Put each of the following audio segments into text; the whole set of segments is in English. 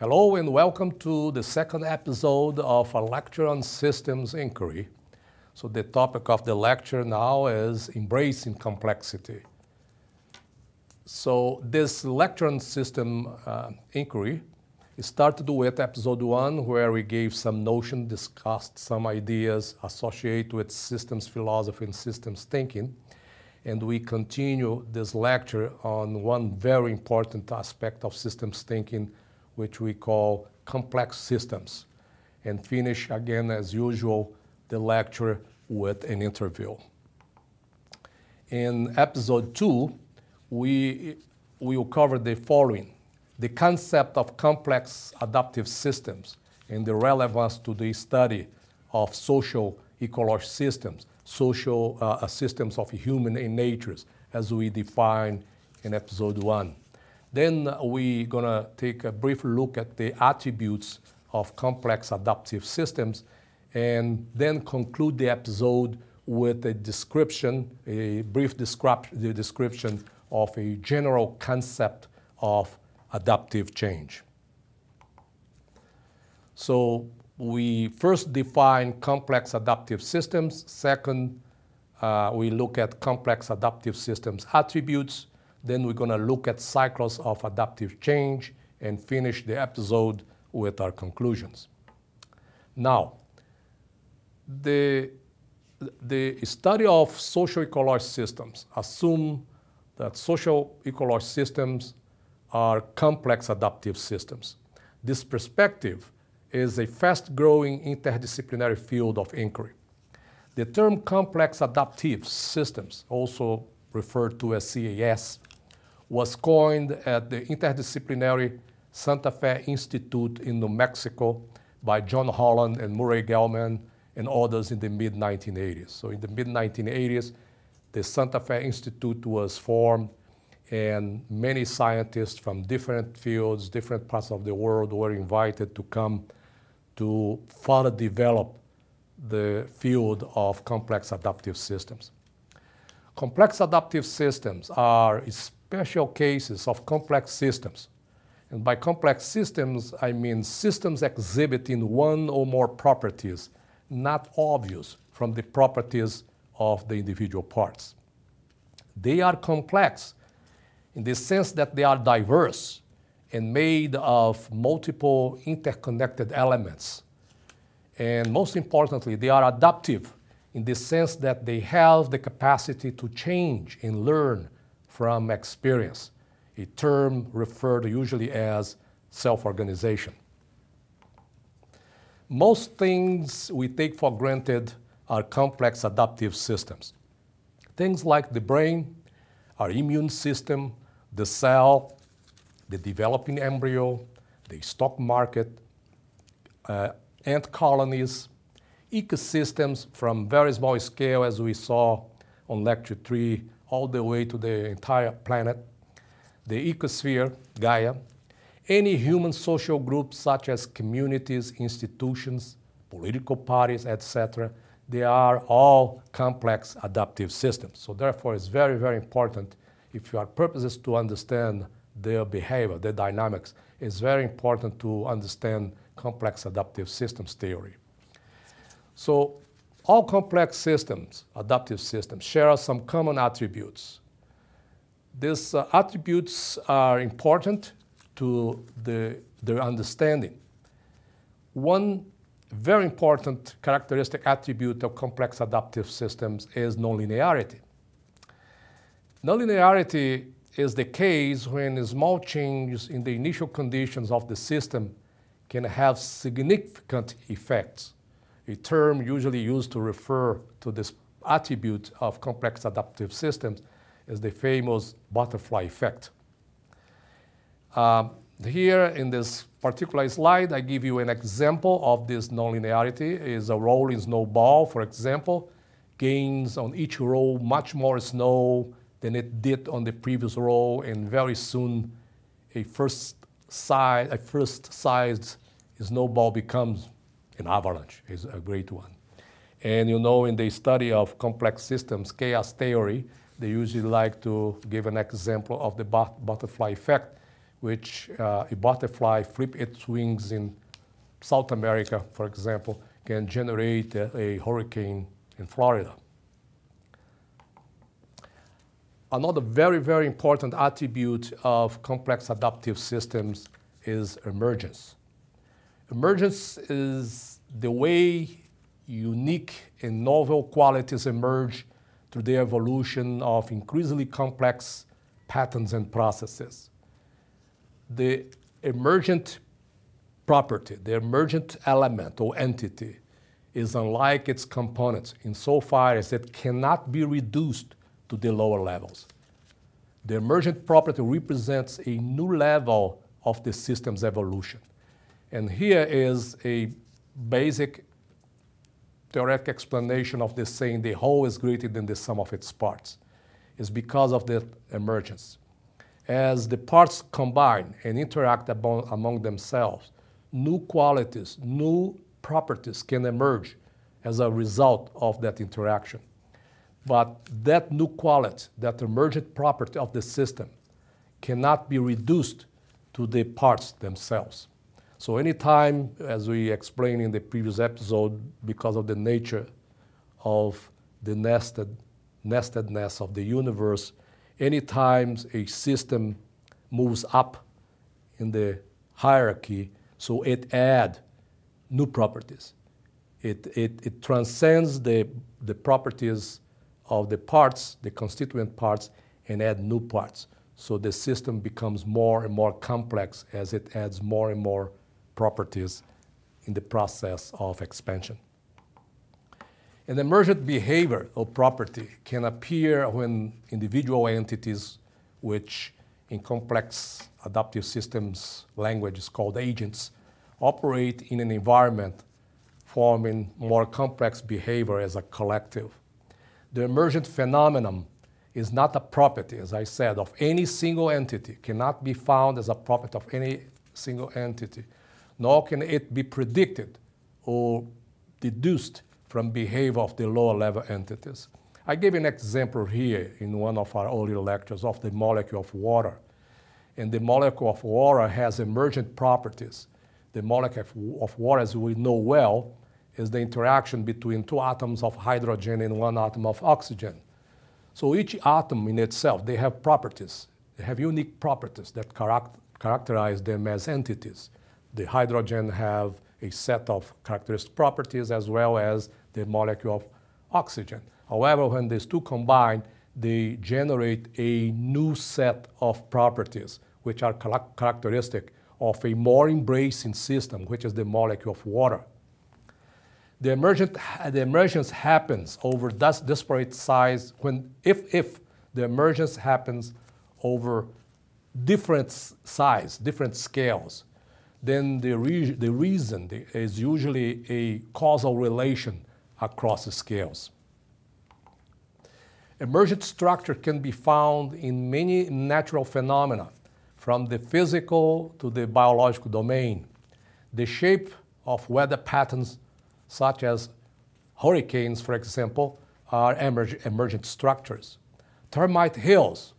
Hello and welcome to the second episode of a lecture on systems inquiry. So the topic of the lecture now is embracing complexity. So this lecture on system uh, inquiry started with episode one where we gave some notion, discussed some ideas associated with systems philosophy and systems thinking. And we continue this lecture on one very important aspect of systems thinking, which we call complex systems. And finish again, as usual, the lecture with an interview. In episode two, we will cover the following. The concept of complex adaptive systems and the relevance to the study of social ecological systems, social uh, systems of human natures, as we define in episode one. Then we're gonna take a brief look at the attributes of complex adaptive systems and then conclude the episode with a description, a brief descrip- description of a general concept of adaptive change. So we first define complex adaptive systems. Second, uh, we look at complex adaptive systems attributes. Then we're going to look at cycles of adaptive change and finish the episode with our conclusions. Now, the, the study of social ecological systems assume that social ecological systems are complex adaptive systems. This perspective is a fast-growing interdisciplinary field of inquiry. The term complex adaptive systems, also referred to as CAS, was coined at the interdisciplinary Santa Fe Institute in New Mexico by John Holland and Murray Gell-Mann and others in the mid-1980s. So in the mid-1980s, the Santa Fe Institute was formed, and many scientists from different fields, different parts of the world were invited to come to further develop the field of complex adaptive systems. Complex adaptive systems are special cases of complex systems. And by complex systems, I mean systems exhibiting one or more properties not obvious from the properties of the individual parts. They are complex in the sense that they are diverse and made of multiple interconnected elements. And most importantly, they are adaptive in the sense that they have the capacity to change and learn from experience, a term referred usually as self-organization. Most things we take for granted are complex adaptive systems. Things like the brain, our immune system, the cell, the developing embryo, the stock market, uh, ant colonies, ecosystems from very small scale as we saw on lecture three, all the way to the entire planet, the ecosphere, Gaia, any human social group such as communities, institutions, political parties, etc., they are all complex adaptive systems. So therefore, it's very, very important if your purpose is to understand their behavior, their dynamics, it's very important to understand complex adaptive systems theory. So all complex systems, adaptive systems, share some common attributes. These uh, attributes are important to the, their understanding. One very important characteristic attribute of complex adaptive systems is nonlinearity. Nonlinearity is the case when a small changes in the initial conditions of the system can have significant effects, a term usually used to refer to this attribute of complex adaptive systems is the famous butterfly effect. Um, here in this particular slide, I give you an example of this nonlinearity. Is a rolling snowball, for example, gains on each roll much more snow than it did on the previous roll, and very soon a first size, a first sized snowball becomes an avalanche, is a great one. And you know, in the study of complex systems, chaos theory, they usually like to give an example of the butterfly effect which uh, a butterfly flip its wings in South America, for example, can generate a, a hurricane in Florida. Another very, very important attribute of complex adaptive systems is emergence. Emergence is the way unique and novel qualities emerge through the evolution of increasingly complex patterns and processes. The emergent property, the emergent element or entity, is unlike its components insofar as it cannot be reduced to the lower levels. The emergent property represents a new level of the system's evolution. And here is a basic theoretic explanation of this saying the whole is greater than the sum of its parts. It's because of the emergence. As the parts combine and interact among themselves, new qualities, new properties can emerge as a result of that interaction. But that new quality, that emergent property of the system, cannot be reduced to the parts themselves. So anytime, as we explained in the previous episode, because of the nature of the nested, nestedness of the universe, anytime a system moves up in the hierarchy, so it add new properties. It, it, it transcends the, the properties of the parts, the constituent parts, and add new parts. So the system becomes more and more complex as it adds more and more properties in the process of expansion. An emergent behavior or property can appear when individual entities, which in complex adaptive systems language is called agents, operate in an environment forming more complex behavior as a collective the emergent phenomenon is not a property, as I said, of any single entity, cannot be found as a property of any single entity, nor can it be predicted or deduced from behavior of the lower level entities. I gave an example here in one of our earlier lectures of the molecule of water. And the molecule of water has emergent properties. The molecule of water, as we know well, is the interaction between two atoms of hydrogen and one atom of oxygen. So each atom in itself, they have properties. They have unique properties that characterize them as entities. The hydrogen have a set of characteristic properties as well as the molecule of oxygen. However, when these two combine, they generate a new set of properties which are characteristic of a more embracing system, which is the molecule of water. The, emergent, the emergence happens over this disparate size when, if, if the emergence happens over different size, different scales, then the, re the reason is usually a causal relation across the scales. Emergent structure can be found in many natural phenomena, from the physical to the biological domain. The shape of weather patterns such as hurricanes, for example, are emerg emergent structures. Termite hills,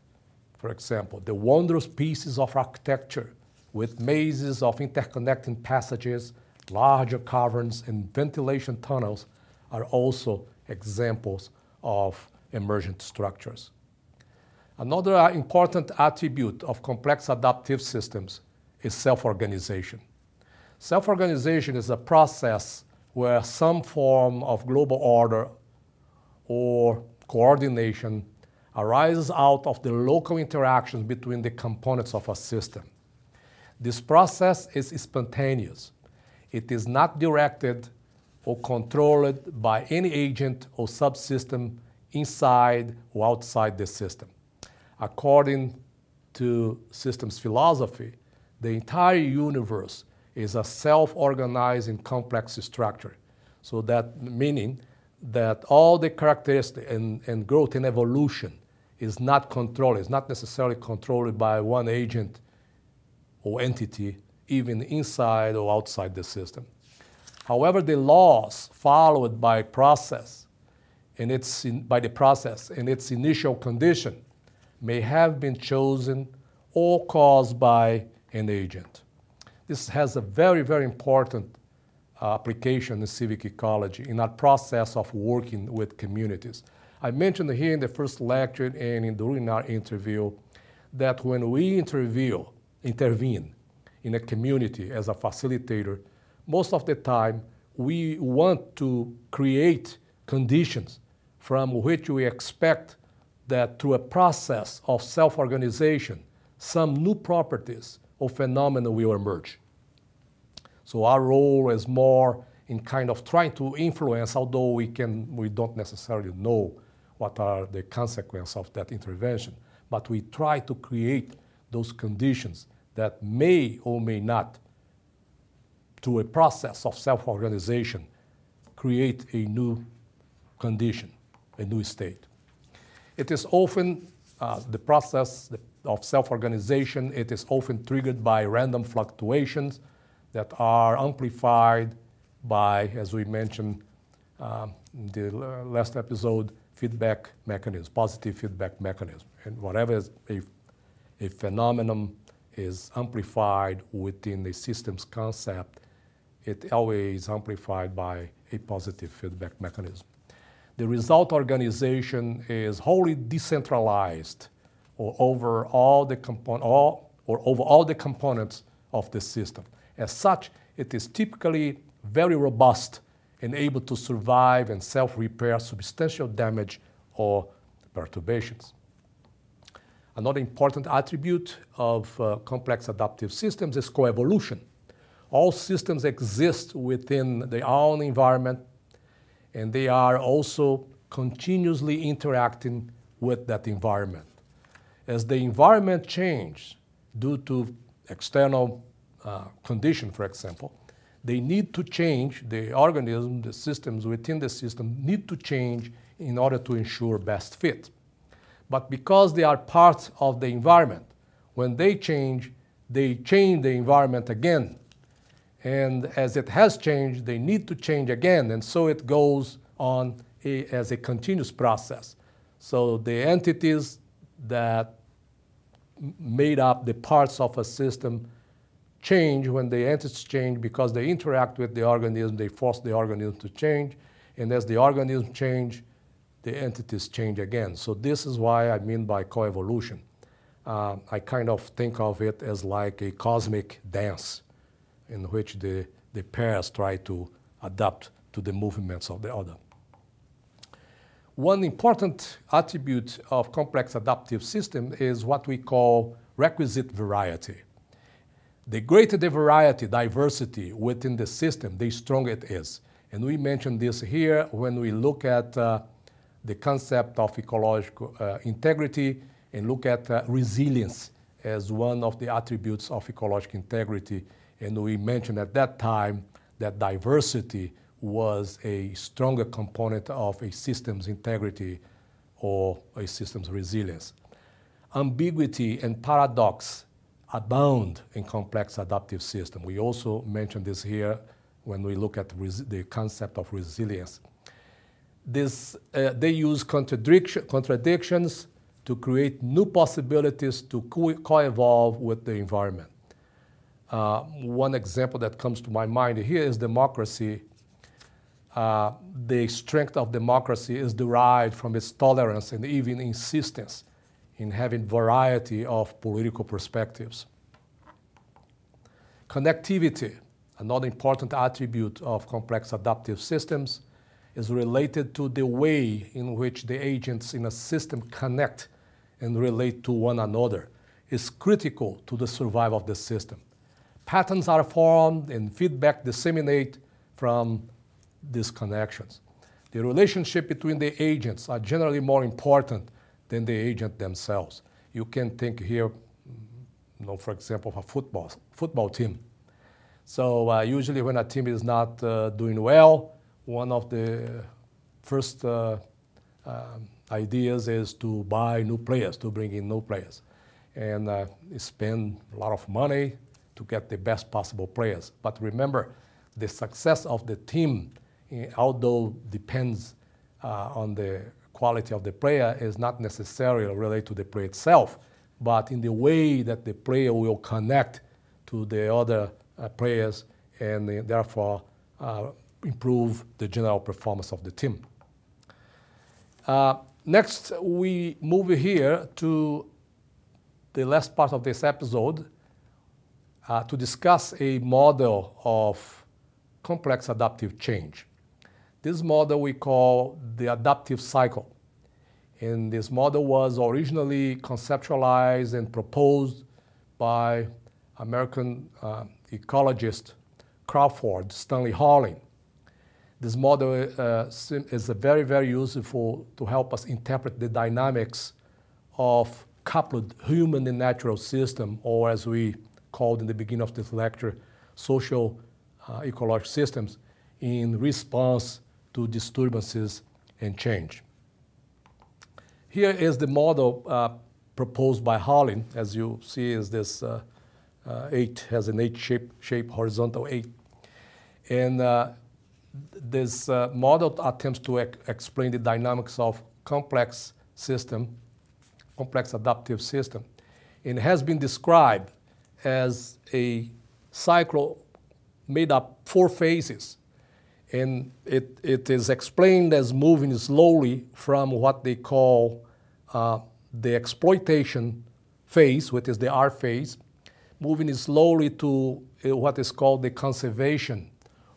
for example, the wondrous pieces of architecture with mazes of interconnecting passages, larger caverns, and ventilation tunnels are also examples of emergent structures. Another uh, important attribute of complex adaptive systems is self-organization. Self-organization is a process where some form of global order or coordination arises out of the local interactions between the components of a system. This process is spontaneous. It is not directed or controlled by any agent or subsystem inside or outside the system. According to systems philosophy, the entire universe is a self-organizing complex structure. So that meaning that all the characteristics and, and growth and evolution is not controlled, it's not necessarily controlled by one agent or entity, even inside or outside the system. However, the laws followed by process and its in, by the process and its initial condition may have been chosen or caused by an agent. This has a very, very important uh, application in civic ecology in our process of working with communities. I mentioned here in the first lecture and in, during our interview that when we interview, intervene in a community as a facilitator, most of the time we want to create conditions from which we expect that through a process of self-organization, some new properties or phenomena will emerge. So our role is more in kind of trying to influence, although we, can, we don't necessarily know what are the consequences of that intervention, but we try to create those conditions that may or may not, through a process of self-organization, create a new condition, a new state. It is often uh, the process of self-organization, it is often triggered by random fluctuations that are amplified by, as we mentioned uh, in the last episode, feedback mechanism, positive feedback mechanism. And whatever is a, a phenomenon is amplified within the systems concept, it always amplified by a positive feedback mechanism. The result organization is wholly decentralized or over all the component, all, or over all the components of the system. As such, it is typically very robust and able to survive and self-repair substantial damage or perturbations. Another important attribute of uh, complex adaptive systems is coevolution. All systems exist within their own environment, and they are also continuously interacting with that environment. As the environment changes due to external uh, condition, for example, they need to change, the organism, the systems within the system need to change in order to ensure best fit. But because they are part of the environment, when they change, they change the environment again. And as it has changed, they need to change again. And so it goes on a, as a continuous process. So the entities that made up the parts of a system change when the entities change because they interact with the organism, they force the organism to change. And as the organism change, the entities change again. So this is why I mean by coevolution. Uh, I kind of think of it as like a cosmic dance in which the, the pairs try to adapt to the movements of the other. One important attribute of complex adaptive system is what we call requisite variety. The greater the variety, diversity within the system, the stronger it is. And we mentioned this here when we look at uh, the concept of ecological uh, integrity and look at uh, resilience as one of the attributes of ecological integrity. And we mentioned at that time that diversity was a stronger component of a system's integrity or a system's resilience. Ambiguity and paradox abound in complex adaptive systems. We also mentioned this here when we look at the concept of resilience this, uh, they use contradiction, contradictions to create new possibilities to co-evolve with the environment. Uh, one example that comes to my mind here is democracy. Uh, the strength of democracy is derived from its tolerance and even insistence in having variety of political perspectives. Connectivity, another important attribute of complex adaptive systems, is related to the way in which the agents in a system connect and relate to one another is critical to the survival of the system. Patterns are formed and feedback disseminate from these connections. The relationship between the agents are generally more important than the agent themselves. You can think here, you know, for example, of a football, football team. So uh, usually when a team is not uh, doing well, one of the first uh, uh, ideas is to buy new players, to bring in new players, and uh, spend a lot of money to get the best possible players. But remember, the success of the team, eh, although depends uh, on the quality of the player, is not necessarily related to the player itself, but in the way that the player will connect to the other uh, players and uh, therefore uh, improve the general performance of the team. Uh, next, we move here to the last part of this episode uh, to discuss a model of complex adaptive change. This model we call the adaptive cycle. And this model was originally conceptualized and proposed by American uh, ecologist Crawford Stanley Holling. This model uh, is very, very useful to help us interpret the dynamics of coupled human and natural system, or as we called in the beginning of this lecture, social uh, ecological systems in response to disturbances and change. Here is the model uh, proposed by Holling. As you see, is this uh, uh, eight has an eight shape, shape horizontal eight, and uh, this uh, model attempts to explain the dynamics of complex system, complex adaptive system, and has been described as a cycle made up four phases. And it, it is explained as moving slowly from what they call uh, the exploitation phase, which is the R phase, moving slowly to uh, what is called the conservation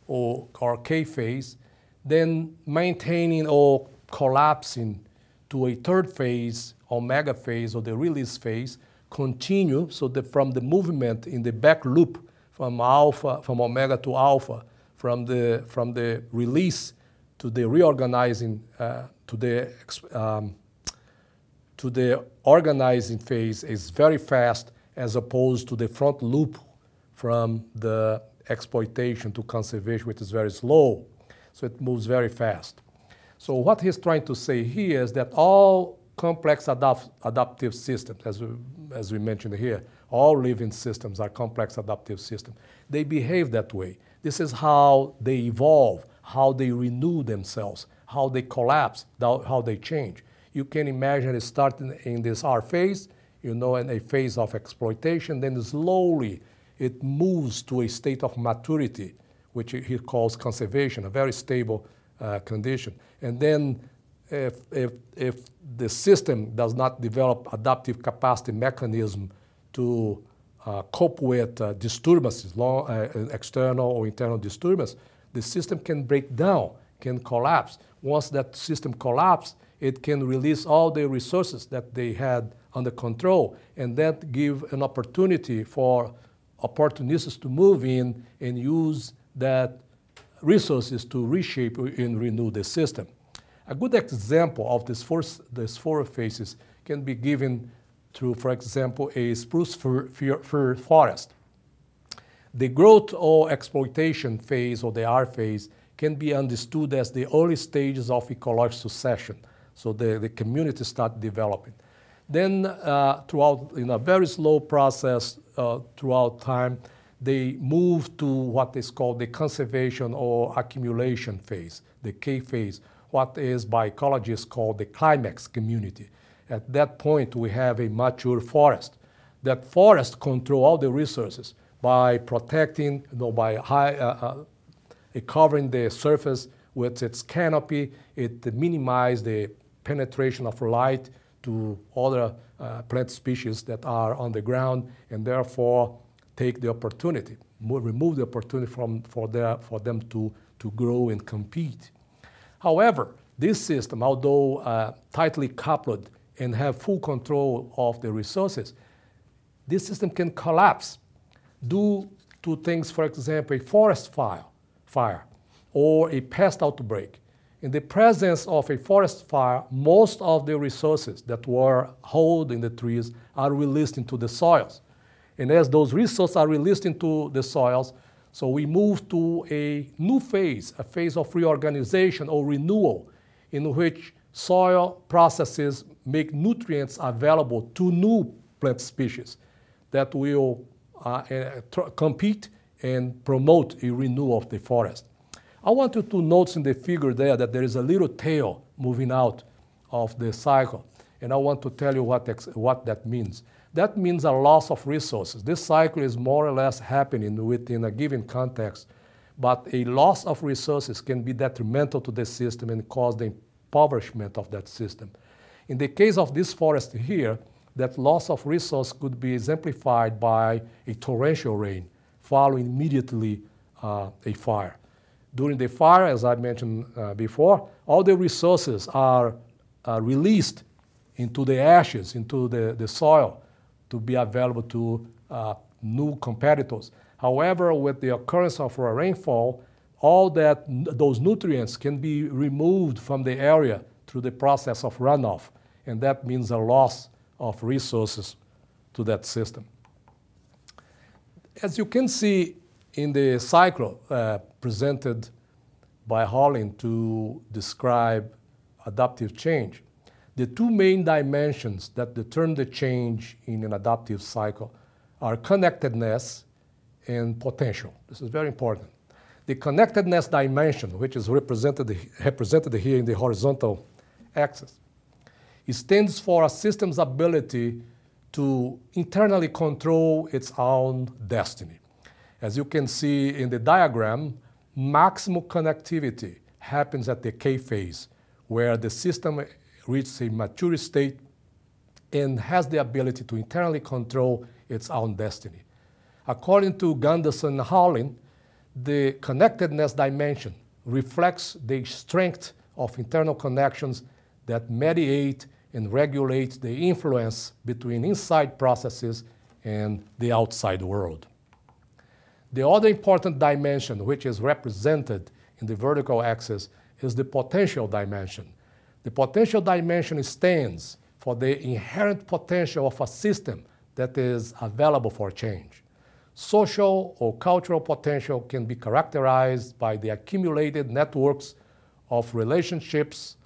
or, or K phase, then maintaining or collapsing to a third phase, omega phase, or the release phase, continue so that from the movement in the back loop from alpha, from omega to alpha, from the, from the release to the reorganizing, uh, to, the, um, to the organizing phase is very fast as opposed to the front loop from the exploitation to conservation, which is very slow. So it moves very fast. So what he's trying to say here is that all complex adapt adaptive systems, as we, as we mentioned here, all living systems are complex adaptive systems. They behave that way. This is how they evolve, how they renew themselves, how they collapse, how they change. You can imagine it starting in this R phase, you know, in a phase of exploitation, then slowly it moves to a state of maturity, which he calls conservation, a very stable uh, condition. And then if, if, if the system does not develop adaptive capacity mechanism to uh, cope with uh, disturbances, long, uh, external or internal disturbance, the system can break down, can collapse. Once that system collapses, it can release all the resources that they had under control, and that give an opportunity for opportunists to move in and use that resources to reshape and renew the system. A good example of this four, these four phases can be given through, for example, a spruce fir, fir, fir forest. The growth or exploitation phase or the R phase can be understood as the early stages of ecological succession. So the, the community start developing. Then uh, throughout, in a very slow process uh, throughout time, they move to what is called the conservation or accumulation phase, the K phase, what is by ecologists called the climax community. At that point, we have a mature forest. That forest control all the resources by protecting, you know, by high, uh, uh, covering the surface with its canopy. It minimizes the penetration of light to other uh, plant species that are on the ground and therefore take the opportunity, remove the opportunity from, for, their, for them to, to grow and compete. However, this system, although uh, tightly coupled and have full control of the resources, this system can collapse due to things, for example, a forest fire, fire or a pest outbreak. In the presence of a forest fire, most of the resources that were held in the trees are released into the soils. And as those resources are released into the soils, so we move to a new phase, a phase of reorganization or renewal, in which soil processes make nutrients available to new plant species that will uh, uh, compete and promote a renewal of the forest. I want you to notice in the figure there that there is a little tail moving out of the cycle. And I want to tell you what, what that means. That means a loss of resources. This cycle is more or less happening within a given context, but a loss of resources can be detrimental to the system and cause the impoverishment of that system. In the case of this forest here, that loss of resource could be exemplified by a torrential rain following immediately uh, a fire. During the fire, as I mentioned uh, before, all the resources are uh, released into the ashes, into the, the soil, to be available to uh, new competitors. However, with the occurrence of a rainfall, all that those nutrients can be removed from the area through the process of runoff, and that means a loss of resources to that system. As you can see in the cycle uh, presented by Holling to describe adaptive change, the two main dimensions that determine the change in an adaptive cycle are connectedness and potential. This is very important. The connectedness dimension, which is represented, represented here in the horizontal axis, it stands for a system's ability to internally control its own destiny. As you can see in the diagram, maximal connectivity happens at the K phase, where the system reaches a mature state and has the ability to internally control its own destiny. According to Gunderson and Holling, the connectedness dimension reflects the strength of internal connections that mediate and regulate the influence between inside processes and the outside world. The other important dimension, which is represented in the vertical axis, is the potential dimension. The potential dimension stands for the inherent potential of a system that is available for change. Social or cultural potential can be characterized by the accumulated networks of relationships,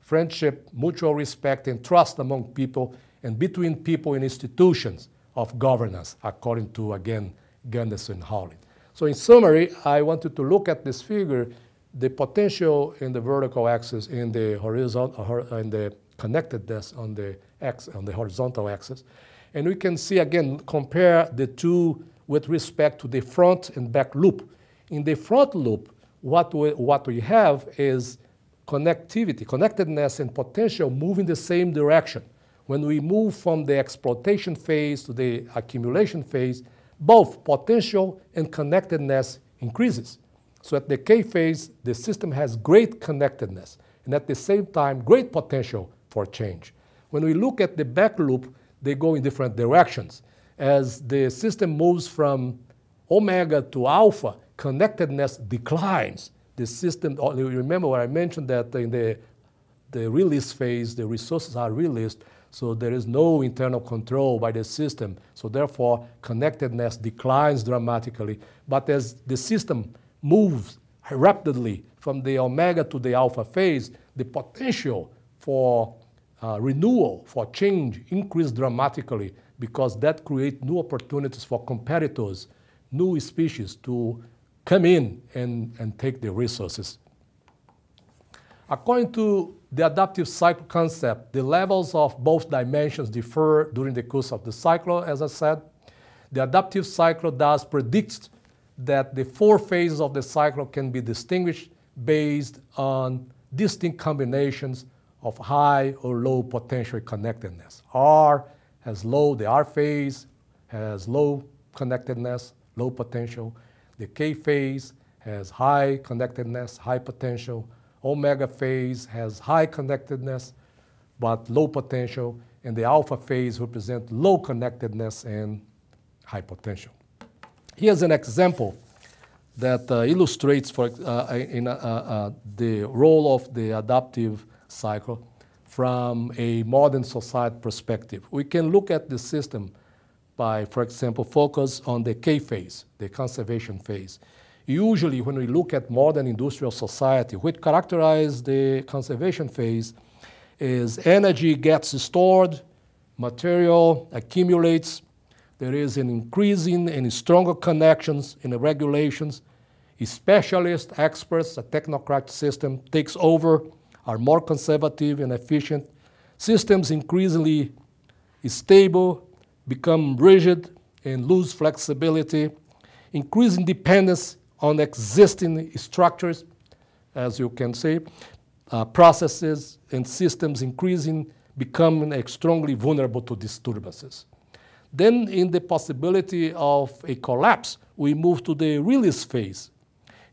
friendship, mutual respect, and trust among people and between people and institutions of governance, according to, again, Gunderson and So in summary, I wanted to look at this figure, the potential in the vertical axis in the horizontal, uh, in the connectedness on the, x, on the horizontal axis. And we can see, again, compare the two with respect to the front and back loop. In the front loop, what we, what we have is connectivity, connectedness and potential move in the same direction. When we move from the exploitation phase to the accumulation phase, both potential and connectedness increases. So at the K phase, the system has great connectedness and at the same time, great potential for change. When we look at the back loop, they go in different directions. As the system moves from omega to alpha, connectedness declines the system, oh, remember what I mentioned that in the, the release phase, the resources are released, so there is no internal control by the system. So therefore, connectedness declines dramatically. But as the system moves rapidly from the omega to the alpha phase, the potential for uh, renewal, for change, increase dramatically because that creates new opportunities for competitors, new species to come in and, and take the resources. According to the adaptive cycle concept, the levels of both dimensions differ during the course of the cycle, as I said. The adaptive cycle thus predicts that the four phases of the cycle can be distinguished based on distinct combinations of high or low potential connectedness. R has low, the R phase has low connectedness, low potential. The K phase has high connectedness, high potential. Omega phase has high connectedness, but low potential. And the alpha phase represents low connectedness and high potential. Here's an example that uh, illustrates for, uh, in, uh, uh the role of the adaptive cycle from a modern society perspective. We can look at the system by, for example, focus on the K phase, the conservation phase. Usually, when we look at modern industrial society, what characterizes the conservation phase is energy gets stored, material accumulates, there is an increasing and stronger connections in the regulations. Specialists, experts, a technocratic system takes over, are more conservative and efficient. Systems increasingly stable, become rigid, and lose flexibility, increasing dependence on existing structures, as you can see, uh, processes and systems increasing, becoming extremely vulnerable to disturbances. Then in the possibility of a collapse, we move to the release phase.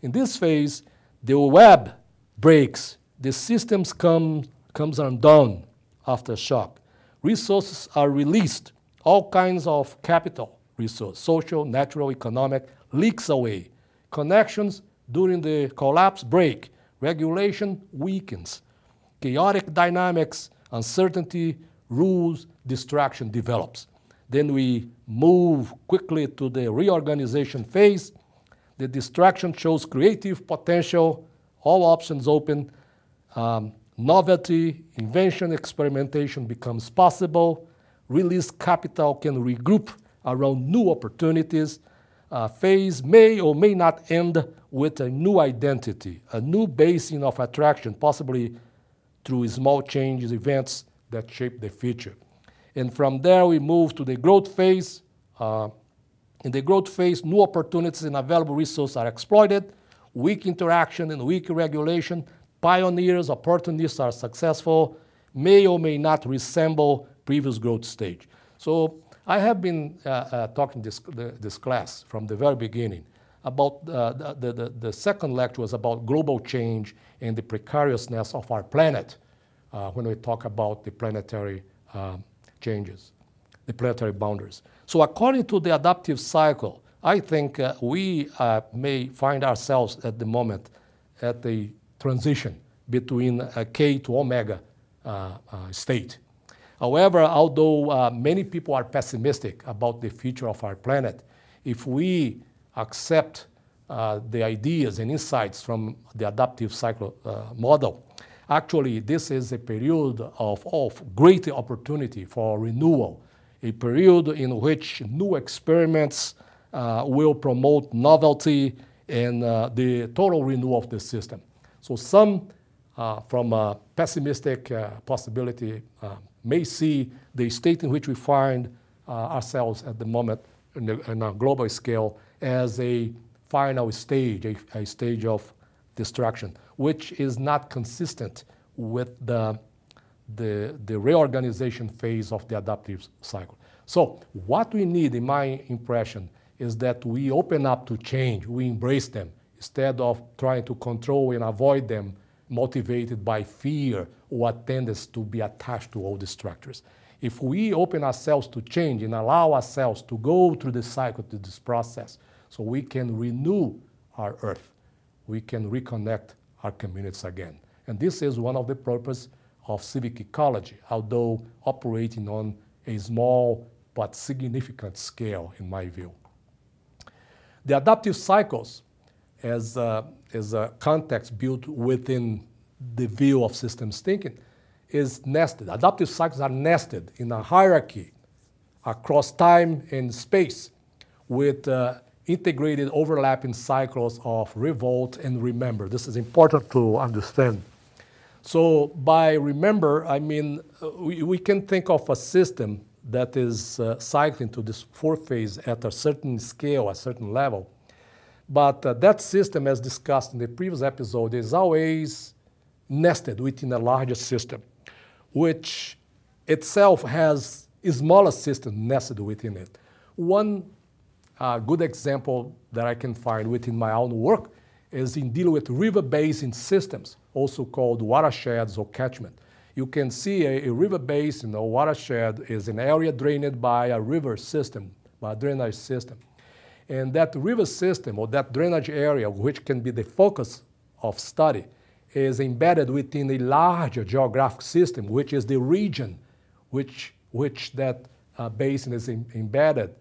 In this phase, the web breaks, the systems come, comes undone after shock. Resources are released, all kinds of capital resource, social, natural, economic, leaks away. Connections during the collapse break. Regulation weakens. Chaotic dynamics, uncertainty, rules, distraction develops. Then we move quickly to the reorganization phase. The distraction shows creative potential, all options open. Um, novelty, invention, experimentation becomes possible. Release capital can regroup around new opportunities. Uh, phase may or may not end with a new identity, a new basin of attraction, possibly through small changes, events that shape the future. And from there, we move to the growth phase. Uh, in the growth phase, new opportunities and available resources are exploited. Weak interaction and weak regulation. Pioneers, opportunists are successful, may or may not resemble previous growth stage. So I have been uh, uh, talking this, the, this class from the very beginning about uh, the, the, the, second lecture was about global change and the precariousness of our planet uh, when we talk about the planetary um, changes, the planetary boundaries. So according to the adaptive cycle, I think uh, we uh, may find ourselves at the moment at the transition between a K to omega state. However, although uh, many people are pessimistic about the future of our planet, if we accept uh, the ideas and insights from the adaptive cycle model, Actually, this is a period of, of great opportunity for renewal, a period in which new experiments uh, will promote novelty and uh, the total renewal of the system. So some uh, from a pessimistic uh, possibility uh, may see the state in which we find uh, ourselves at the moment in, the, in, a global scale as a final stage, a, a stage of destruction which is not consistent with the, the, the reorganization phase of the adaptive cycle. So what we need, in my impression, is that we open up to change, we embrace them, instead of trying to control and avoid them motivated by fear or tendency to be attached to all the structures. If we open ourselves to change and allow ourselves to go through the cycle, to this process, so we can renew our earth, we can reconnect our communities again. And this is one of the purposes of civic ecology, although operating on a small but significant scale, in my view. The adaptive cycles, as a, as a context built within the view of systems thinking, is nested. Adaptive cycles are nested in a hierarchy across time and space with uh, integrated overlapping cycles of revolt and remember. This is important to understand. So by remember, I mean, uh, we, we can think of a system that is uh, cycling to this four phase at a certain scale, a certain level. But uh, that system, as discussed in the previous episode, is always nested within a larger system, which itself has a smaller system nested within it. One a good example that I can find within my own work is in dealing with river basin systems, also called watersheds or catchment. You can see a, a river basin or watershed is an area drained by a river system, by a drainage system. And that river system or that drainage area, which can be the focus of study, is embedded within a larger geographic system, which is the region which, which that uh, basin is in, embedded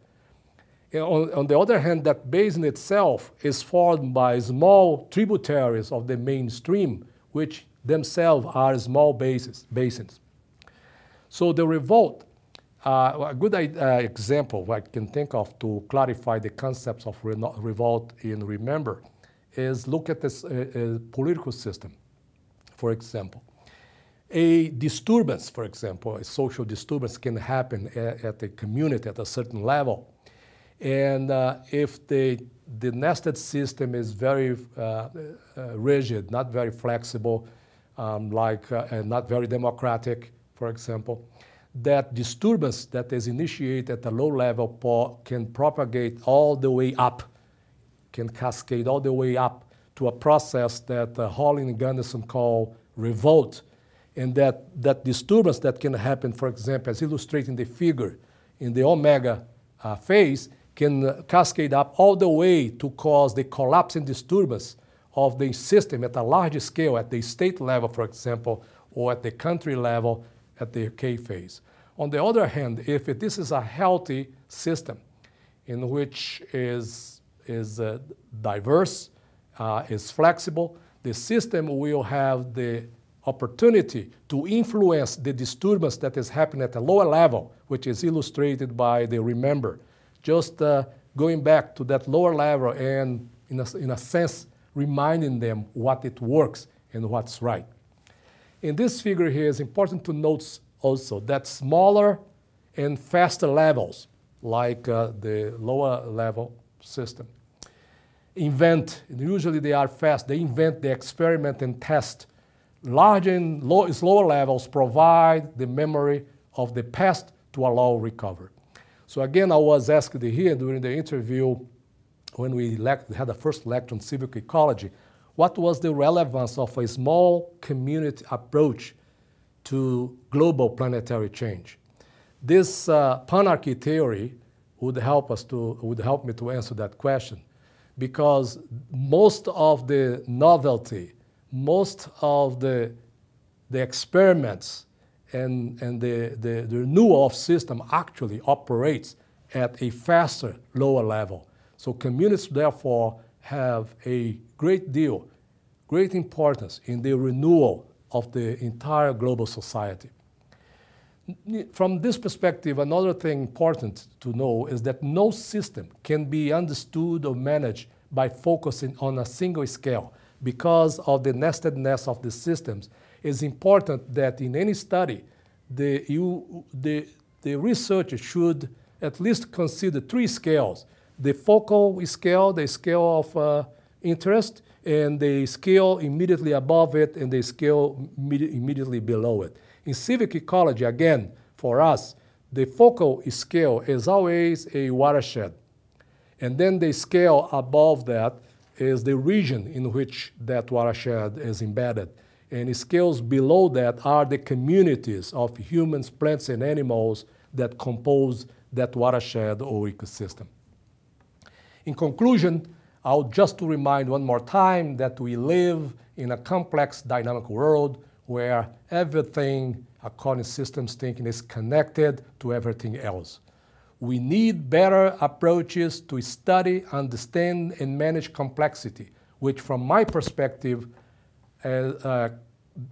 on, on, the other hand, that basin itself is formed by small tributaries of the main stream, which themselves are small bases, basins. So the revolt, uh, a good uh, example I can think of to clarify the concepts of re revolt in Remember is look at this uh, uh political system, for example. a disturbance, for example, a social disturbance can happen at, at a community at a certain level. And uh, if the, the nested system is very uh, uh, rigid, not very flexible, um, like uh, not very democratic, for example, that disturbance that is initiated at a low level can propagate all the way up, can cascade all the way up to a process that uh, and Gunderson call revolt. And that, that disturbance that can happen, for example, as illustrated in the figure in the omega uh, phase, can cascade up all the way to cause the collapse and disturbance of the system at a large scale, at the state level, for example, or at the country level at the K phase. On the other hand, if it, this is a healthy system in which is, is uh, diverse, uh, is flexible, the system will have the opportunity to influence the disturbance that is happening at a lower level, which is illustrated by the remember just uh, going back to that lower level and, in a, in a sense, reminding them what it works and what's right. In this figure here, it's important to note also that smaller and faster levels, like uh, the lower level system, invent, usually they are fast, they invent, they experiment and test. Large and low, lower levels provide the memory of the past to allow recovery. So again, I was asked here during the interview when we had the first lecture on civic ecology, what was the relevance of a small community approach to global planetary change? This uh, panarchy theory would help us to would help me to answer that question, because most of the novelty, most of the the experiments and, and the, the, the renewal of system actually operates at a faster, lower level. So communities, therefore, have a great deal, great importance in the renewal of the entire global society. From this perspective, another thing important to know is that no system can be understood or managed by focusing on a single scale because of the nestedness of the systems it's important that in any study, the, you, the, the researcher should at least consider three scales. The focal scale, the scale of uh, interest, and the scale immediately above it, and the scale immediately below it. In civic ecology, again, for us, the focal scale is always a watershed. And then the scale above that is the region in which that watershed is embedded. And scales below that are the communities of humans, plants, and animals that compose that watershed or ecosystem. In conclusion, I'll just to remind one more time that we live in a complex, dynamic world where everything, according to systems thinking, is connected to everything else. We need better approaches to study, understand, and manage complexity, which from my perspective uh, uh,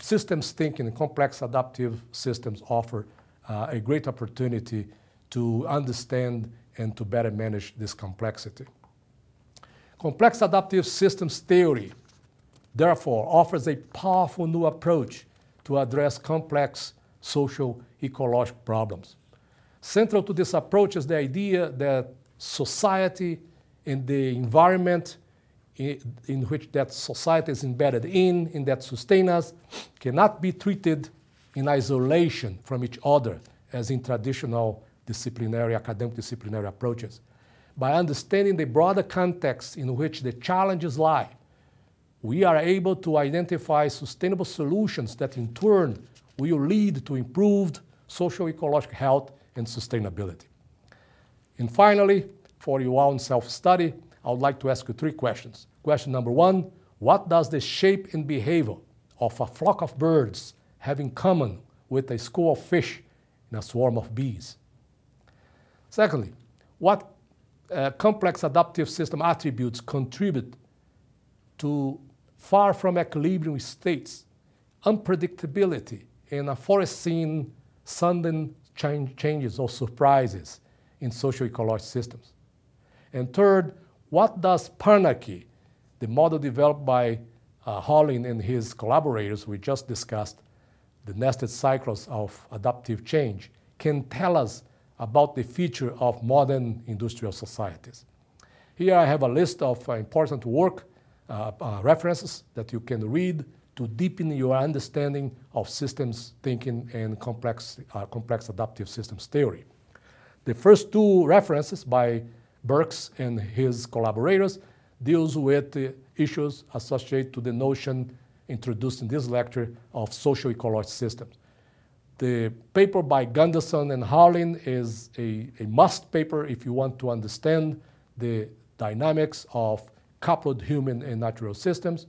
systems thinking and complex adaptive systems offer uh, a great opportunity to understand and to better manage this complexity. Complex adaptive systems theory, therefore, offers a powerful new approach to address complex social ecological problems. Central to this approach is the idea that society and the environment in, which that society is embedded in, in that sustain us, cannot be treated in isolation from each other as in traditional disciplinary, academic disciplinary approaches. By understanding the broader context in which the challenges lie, we are able to identify sustainable solutions that in turn will lead to improved social ecological health and sustainability. And finally, for your own self-study, I would like to ask you three questions. Question number one, what does the shape and behavior of a flock of birds have in common with a school of fish and a swarm of bees? Secondly, what uh, complex adaptive system attributes contribute to far from equilibrium states, unpredictability, and unforeseen sudden changes or surprises in social ecological systems? And third, what does Panarchy, the model developed by uh, Holling and his collaborators we just discussed, the nested cycles of adaptive change, can tell us about the future of modern industrial societies. Here I have a list of uh, important work uh, uh, references that you can read to deepen your understanding of systems thinking and complex, uh, complex adaptive systems theory. The first two references by Berkes and his collaborators deals with issues associated to the notion introduced in this lecture of social ecological systems. The paper by Gunderson and Holling is a, a must paper if you want to understand the dynamics of coupled human and natural systems.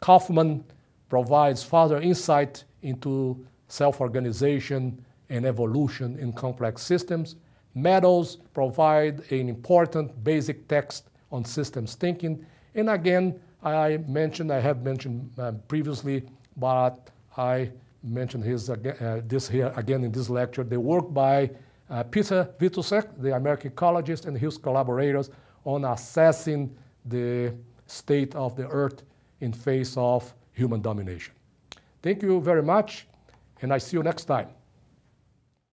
Kauffman provides further insight into self-organization and evolution in complex systems. Meadows provide an important basic text on systems thinking. And again, I mentioned, I have mentioned uh, previously, but I mentioned his, uh, this here again in this lecture, the work by uh, Peter Vitousek, the American ecologist, and his collaborators on assessing the state of the earth in face of human domination. Thank you very much, and I see you next time.